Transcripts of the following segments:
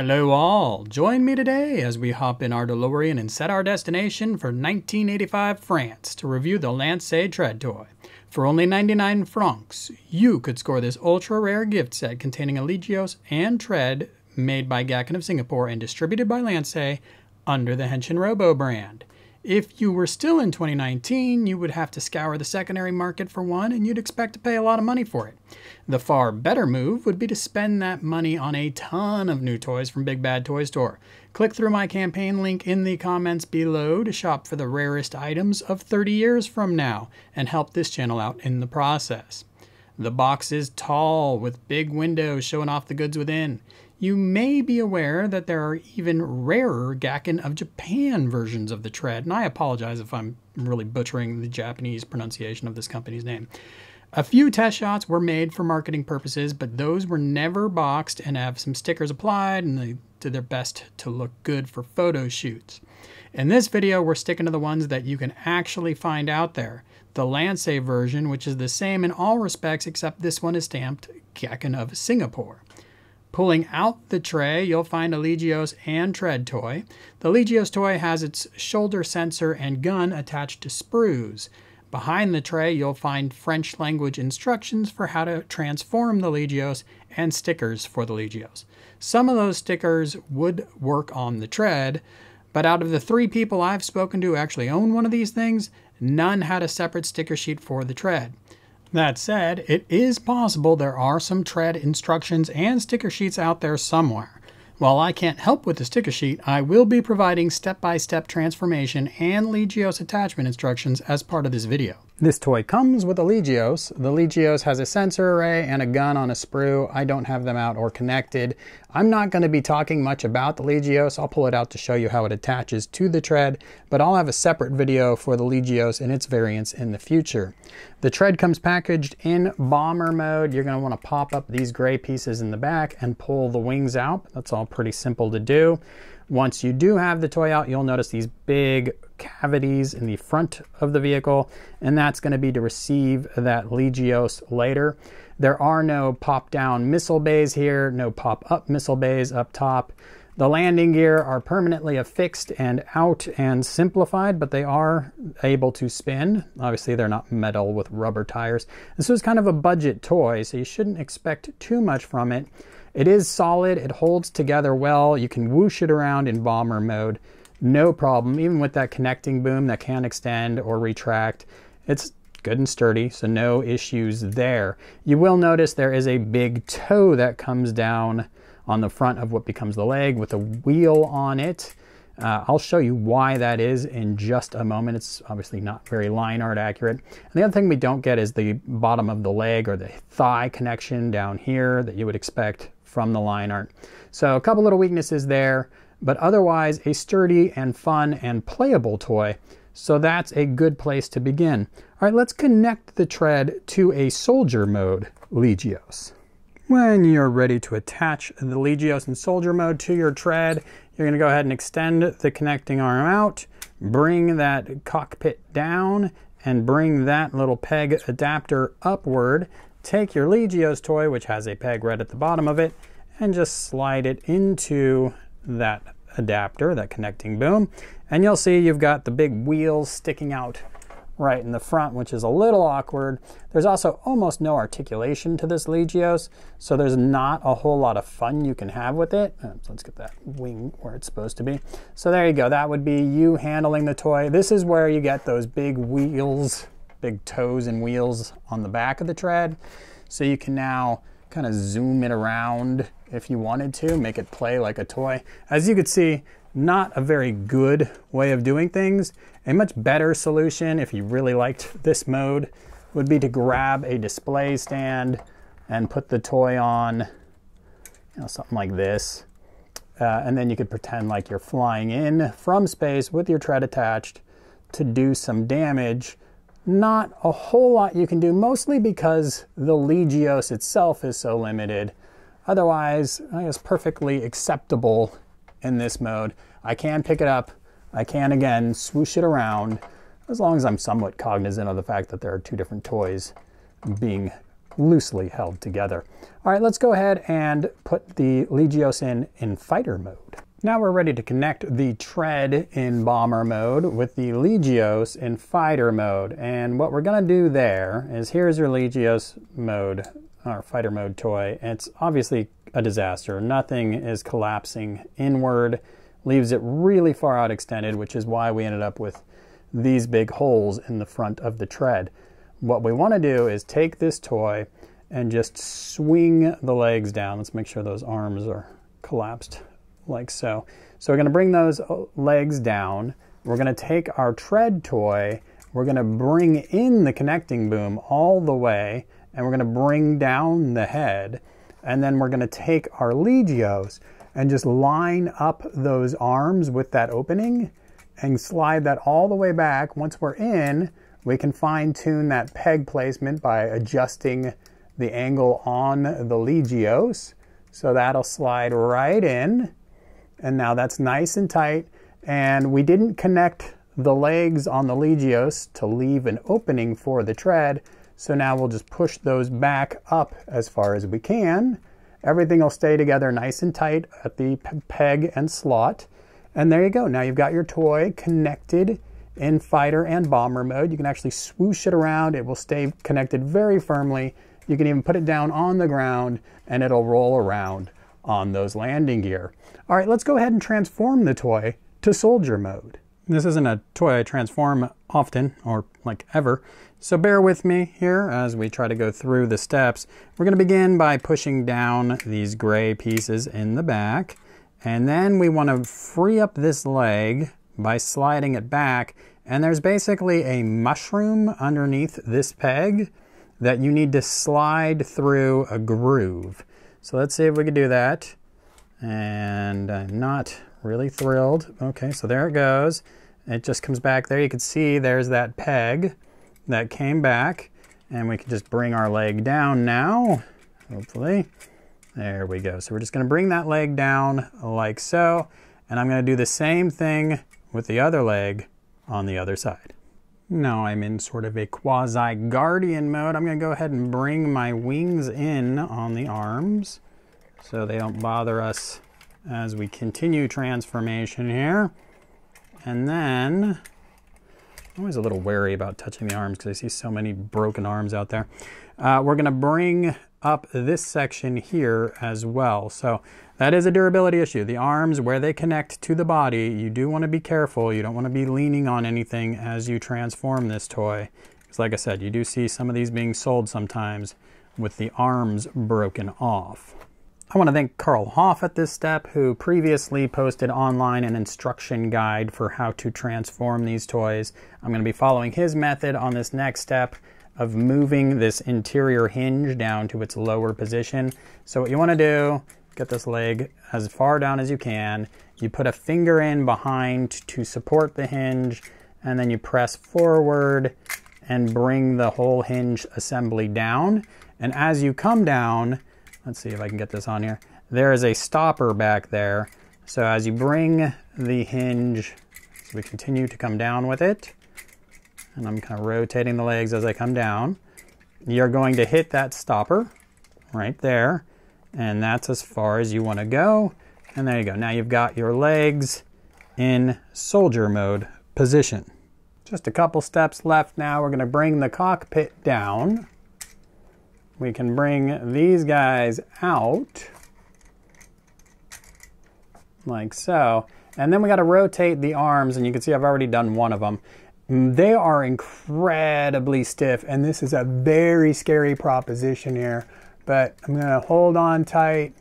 Hello all! Join me today as we hop in our DeLorean and set our destination for 1985 France to review the Lansay Tread toy. For only 99 francs, you could score this ultra rare gift set containing a Legioss and Tread made by Gakken of Singapore and distributed by Lansay under the Henshin Robo brand. If you were still in 2019, you would have to scour the secondary market for one and you'd expect to pay a lot of money for it. The far better move would be to spend that money on a ton of new toys from Big Bad Toy Store. Click through my campaign link in the comments below to shop for the rarest items of 30 years from now and help this channel out in the process. The box is tall with big windows showing off the goods within. You may be aware that there are even rarer Gakken of Japan versions of the tread, and I apologize if I'm really butchering the Japanese pronunciation of this company's name. A few test shots were made for marketing purposes, but those were never boxed and have some stickers applied and they did their best to look good for photo shoots. In this video, we're sticking to the ones that you can actually find out there. The Lansay version, which is the same in all respects except this one is stamped Gakken of Singapore. Pulling out the tray, you'll find a Legioss and Tread toy. The Legioss toy has its shoulder sensor and gun attached to sprues. Behind the tray, you'll find French language instructions for how to transform the Legioss and stickers for the Legioss. Some of those stickers would work on the Tread, but out of the three people I've spoken to who actually own one of these things, none had a separate sticker sheet for the Tread. That said, it is possible there are some tread instructions and sticker sheets out there somewhere. While I can't help with the sticker sheet, I will be providing step-by-step -step transformation and Legioss attachment instructions as part of this video. This toy comes with a Legioss. The Legioss has a sensor array and a gun on a sprue. I don't have them out or connected. I'm not going to be talking much about the Legioss. I'll pull it out to show you how it attaches to the tread, but I'll have a separate video for the Legioss and its variants in the future. The tread comes packaged in bomber mode. You're going to want to pop up these gray pieces in the back and pull the wings out. That's all pretty simple to do. Once you do have the toy out, you'll notice these big cavities in the front of the vehicle, and that's going to be to receive that Legioss later. There are no pop-down missile bays here, no pop-up missile bays up top. The landing gear are permanently affixed and out and simplified, but they are able to spin. Obviously, they're not metal with rubber tires. This was kind of a budget toy, so you shouldn't expect too much from it. It is solid, it holds together well. You can whoosh it around in bomber mode, no problem. Even with that connecting boom that can extend or retract, it's good and sturdy, so no issues there. You will notice there is a big toe that comes down on the front of what becomes the leg with a wheel on it. Uh, I'll show you why that is in just a moment. It's obviously not very line art accurate. And the other thing we don't get is the bottom of the leg or the thigh connection down here that you would expect from the line art. So a couple little weaknesses there, but otherwise a sturdy and fun and playable toy. So that's a good place to begin. All right, let's connect the tread to a soldier mode Legioss. When you're ready to attach the Legioss in soldier mode to your tread, you're gonna go ahead and extend the connecting arm out, bring that cockpit down, and bring that little peg adapter upward take your Legioss toy, which has a peg right at the bottom of it, and just slide it into that adapter, that connecting boom. And you'll see you've got the big wheels sticking out right in the front, which is a little awkward. There's also almost no articulation to this Legioss, so there's not a whole lot of fun you can have with it. Uh, let's get that wing where it's supposed to be. So there you go. That would be you handling the toy. This is where you get those big wheels big toes and wheels on the back of the tread. So you can now kind of zoom it around if you wanted to, make it play like a toy. As you can see, not a very good way of doing things. A much better solution, if you really liked this mode, would be to grab a display stand and put the toy on, you know, something like this. Uh, and then you could pretend like you're flying in from space with your tread attached to do some damage not a whole lot you can do, mostly because the Legioss itself is so limited. Otherwise, I guess perfectly acceptable in this mode. I can pick it up. I can, again, swoosh it around, as long as I'm somewhat cognizant of the fact that there are two different toys being loosely held together. All right, let's go ahead and put the Legioss in in fighter mode. Now we're ready to connect the tread in bomber mode with the Legioss in fighter mode. And what we're gonna do there is here's your Legioss mode, our fighter mode toy. It's obviously a disaster. Nothing is collapsing inward, leaves it really far out extended, which is why we ended up with these big holes in the front of the tread. What we wanna do is take this toy and just swing the legs down. Let's make sure those arms are collapsed like so. So we're going to bring those uh, legs down. We're going to take our tread toy, we're going to bring in the connecting boom all the way, and we're going to bring down the head. And then we're going to take our Legioss and just line up those arms with that opening and slide that all the way back. Once we're in, we can fine tune that peg placement by adjusting the angle on the Legioss. So that'll slide right in. And now that's nice and tight. And we didn't connect the legs on the Legioss to leave an opening for the tread. So now we'll just push those back up as far as we can. Everything will stay together nice and tight at the peg and slot. And there you go. Now you've got your toy connected in fighter and bomber mode. You can actually swoosh it around. It will stay connected very firmly. You can even put it down on the ground and it'll roll around on those landing gear. All right, let's go ahead and transform the toy to soldier mode. This isn't a toy I transform often or like ever, so bear with me here as we try to go through the steps. We're going to begin by pushing down these gray pieces in the back, and then we want to free up this leg by sliding it back, and there's basically a mushroom underneath this peg that you need to slide through a groove. So let's see if we can do that. And I'm not really thrilled. Okay, so there it goes. It just comes back there. You can see there's that peg that came back. And we can just bring our leg down now, hopefully. There we go. So we're just going to bring that leg down like so. And I'm going to do the same thing with the other leg on the other side. Now I'm in sort of a quasi-guardian mode. I'm going to go ahead and bring my wings in on the arms so they don't bother us as we continue transformation here. And then, I'm always a little wary about touching the arms because I see so many broken arms out there. Uh, we're going to bring up this section here as well. So that is a durability issue. The arms, where they connect to the body, you do want to be careful. You don't want to be leaning on anything as you transform this toy. Because like I said, you do see some of these being sold sometimes with the arms broken off. I want to thank Carl Hoff at this step, who previously posted online an instruction guide for how to transform these toys. I'm going to be following his method on this next step of moving this interior hinge down to its lower position. So what you want to do Get this leg as far down as you can. You put a finger in behind to support the hinge, and then you press forward and bring the whole hinge assembly down. And as you come down, let's see if I can get this on here, there is a stopper back there. So as you bring the hinge, so we continue to come down with it, and I'm kind of rotating the legs as I come down, you're going to hit that stopper right there and that's as far as you want to go. And there you go. Now you've got your legs in soldier mode position. Just a couple steps left now. We're going to bring the cockpit down. We can bring these guys out like so. And then we got to rotate the arms and you can see I've already done one of them. Mm, they are incredibly stiff and this is a very scary proposition here but I'm to hold on tight,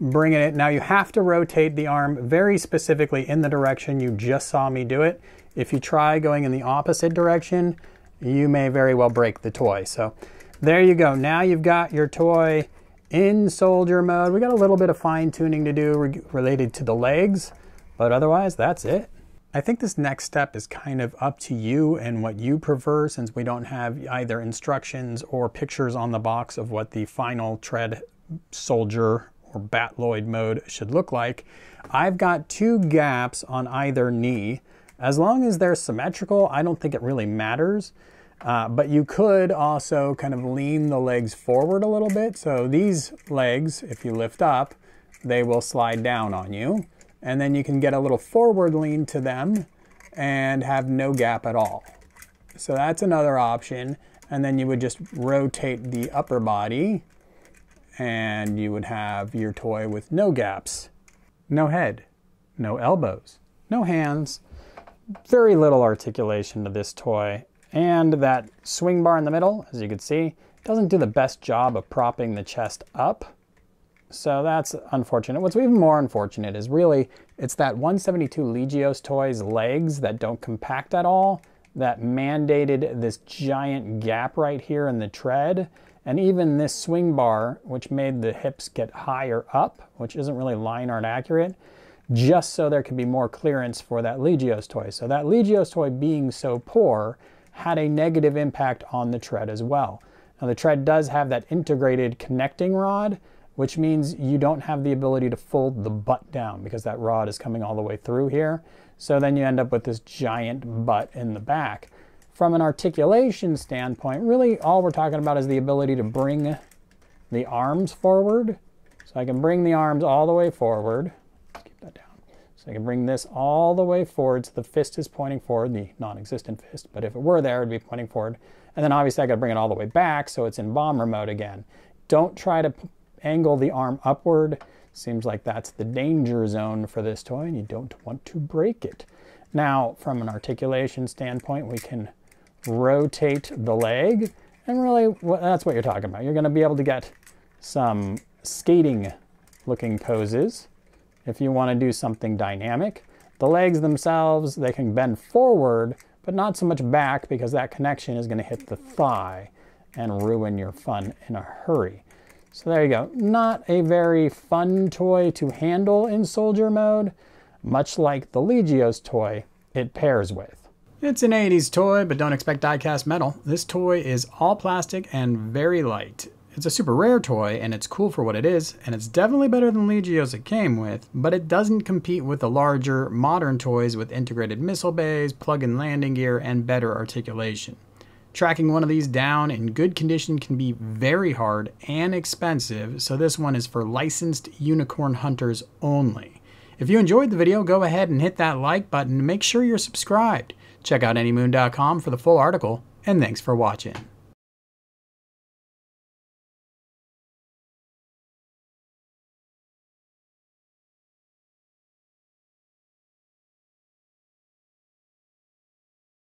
bringing it. Now you have to rotate the arm very specifically in the direction you just saw me do it. If you try going in the opposite direction, you may very well break the toy. So there you go. Now you've got your toy in soldier mode. We got a little bit of fine tuning to do re related to the legs, but otherwise that's it. I think this next step is kind of up to you and what you prefer since we don't have either instructions or pictures on the box of what the final tread soldier or batloid mode should look like. I've got two gaps on either knee. As long as they're symmetrical, I don't think it really matters. Uh, but you could also kind of lean the legs forward a little bit. So these legs, if you lift up, they will slide down on you. And then you can get a little forward lean to them and have no gap at all. So that's another option. And then you would just rotate the upper body and you would have your toy with no gaps, no head, no elbows, no hands, very little articulation to this toy. And that swing bar in the middle, as you can see, doesn't do the best job of propping the chest up. So that's unfortunate. What's even more unfortunate is really it's that 172 Legioss toy's legs that don't compact at all that mandated this giant gap right here in the tread. And even this swing bar, which made the hips get higher up, which isn't really line art accurate, just so there could be more clearance for that Legioss toy. So that Legioss toy being so poor had a negative impact on the tread as well. Now the tread does have that integrated connecting rod, which means you don't have the ability to fold the butt down because that rod is coming all the way through here. So then you end up with this giant butt in the back. From an articulation standpoint, really all we're talking about is the ability to bring the arms forward. So I can bring the arms all the way forward. Let's keep that down. So I can bring this all the way forward so the fist is pointing forward, the non-existent fist, but if it were there, it'd be pointing forward. And then obviously I gotta bring it all the way back so it's in bomber mode again. Don't try to angle the arm upward. Seems like that's the danger zone for this toy and you don't want to break it. Now, from an articulation standpoint, we can rotate the leg and really that's what you're talking about. You're gonna be able to get some skating looking poses if you want to do something dynamic. The legs themselves, they can bend forward, but not so much back because that connection is going to hit the thigh and ruin your fun in a hurry. So there you go. Not a very fun toy to handle in soldier mode, much like the Legioss toy it pairs with. It's an 80s toy, but don't expect die-cast metal. This toy is all plastic and very light. It's a super rare toy, and it's cool for what it is, and it's definitely better than Legioss it came with, but it doesn't compete with the larger, modern toys with integrated missile bays, plug-in landing gear, and better articulation. Tracking one of these down in good condition can be very hard and expensive, so this one is for licensed unicorn hunters only. If you enjoyed the video, go ahead and hit that like button and make sure you're subscribed. Check out anymoon.com for the full article, and thanks for watching.